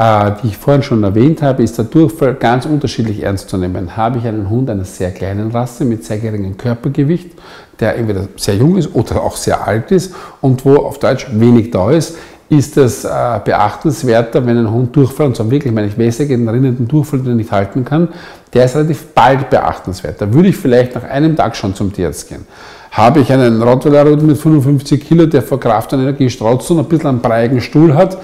äh, die ich vorhin schon erwähnt habe, ist der Durchfall ganz unterschiedlich ernst zu nehmen. Habe ich einen Hund einer sehr kleinen Rasse mit sehr geringem Körpergewicht, der entweder sehr jung ist oder auch sehr alt ist und wo auf Deutsch wenig da ist, ist es äh, beachtenswerter, wenn ein Hund Durchfall, und zwar wirklich, meine ich wässrigen, rinnenden Durchfall, den er nicht halten kann, der ist relativ bald beachtenswert. Da würde ich vielleicht nach einem Tag schon zum Tierarzt gehen. Habe ich einen Rottweiler mit 55 Kilo, der vor Kraft und Energie strotzt und ein bisschen einen breigen Stuhl hat,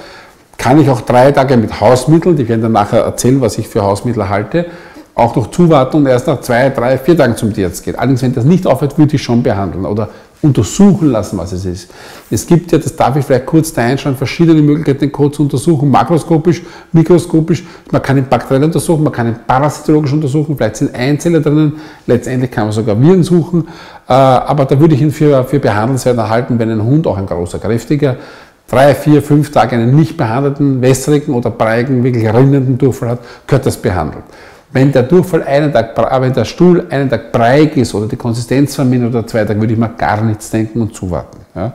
kann ich auch drei Tage mit Hausmitteln, ich werde dann nachher erzählen, was ich für Hausmittel halte, auch noch zuwarten und erst nach zwei, drei, vier Tagen zum Tierarzt gehen. Allerdings, wenn das nicht aufhört, würde ich schon behandeln oder untersuchen lassen, was es ist. Es gibt ja, das darf ich vielleicht kurz da einschauen, verschiedene Möglichkeiten, den Code zu untersuchen, makroskopisch, mikroskopisch. Man kann ihn bakteriell untersuchen, man kann ihn parasitologisch untersuchen, vielleicht sind Einzeller drinnen, letztendlich kann man sogar Viren suchen, äh, aber da würde ich ihn für, für behandelswert erhalten, wenn ein Hund, auch ein großer, kräftiger, drei, vier, fünf Tage einen nicht behandelten, wässrigen oder breigen, wirklich rinnenden Durchfall hat, gehört das behandelt. Wenn der Durchfall einen Tag, äh, wenn der Stuhl einen Tag breig ist oder die Konsistenz vermindert oder zwei Tage, würde ich mal gar nichts denken und zuwarten. Ja.